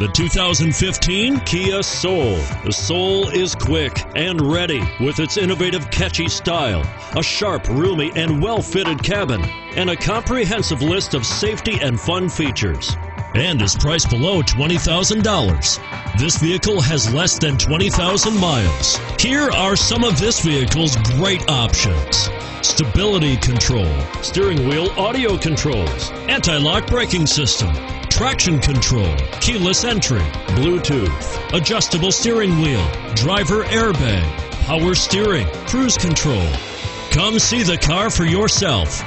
The 2015 Kia Soul. The Soul is quick and ready with its innovative, catchy style, a sharp, roomy, and well fitted cabin, and a comprehensive list of safety and fun features. And is priced below $20,000. This vehicle has less than 20,000 miles. Here are some of this vehicle's great options stability control, steering wheel audio controls, anti lock braking system traction control, keyless entry, Bluetooth, adjustable steering wheel, driver airbag, power steering, cruise control. Come see the car for yourself.